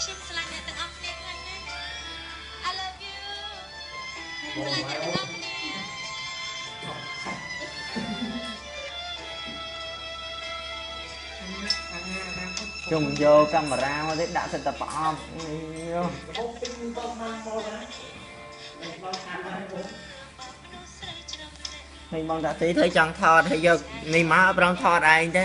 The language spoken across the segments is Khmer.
ខ្ញុំស្រឡាញ់អ្នកទាំងអស់គ្នាខ្លាំងណាស់ I love you ស្រឡាញ់អ្នកទាំងអស់គ្នាជុំយកកាមេរ៉ាមកទេដាក់សិតតែប្រអប់យោហើយបងតាទីធ្វើចង់ថតហើយយកនេះមកអត់ប្រងថតឯងទេ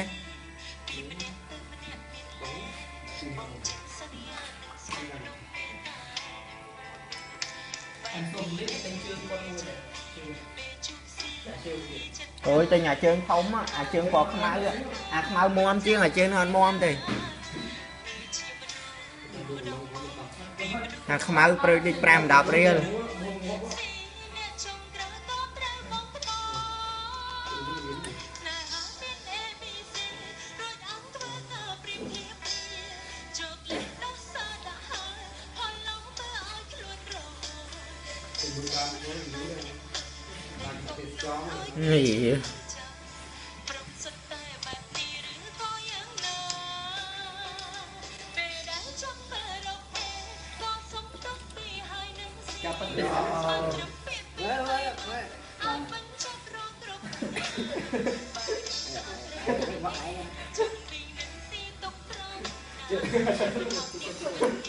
អញសុំនេះតែជឿគាត់មួយដែរជឿតែជឿទៀតអូយតែអាជើងធំ á, អាជើងពណ៌ខ្មៅ á, អាខ្មៅមាំជាងអាជើងអត់មាំទេអាខ្មៅព្រើយដូច5 10រៀល នេះប្រំសុទ្ធតែបែបនេះឬក៏យ៉ាងណាពេលដែលចង់ទៅរកគេក៏សុំទុកពីហើយនឹងស្គាល់ចាប់ប៉ុន្តែអត់អត់ត្រឹមពីពីអត់មិនចាប់រងត្រង់ជិះពីនឹងទីទុកត្រង់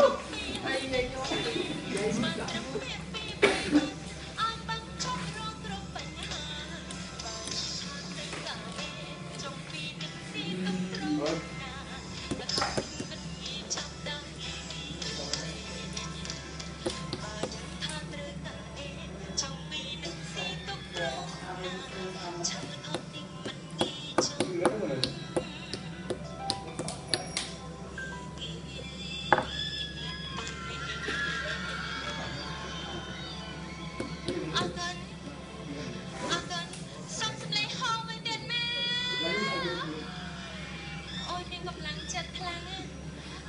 មានកម្លាំងចិត្តខ្លាំងណាស់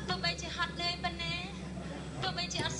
ទោះបីជាហត់នឿយប៉ុណ្ណាទោះបីជាអត់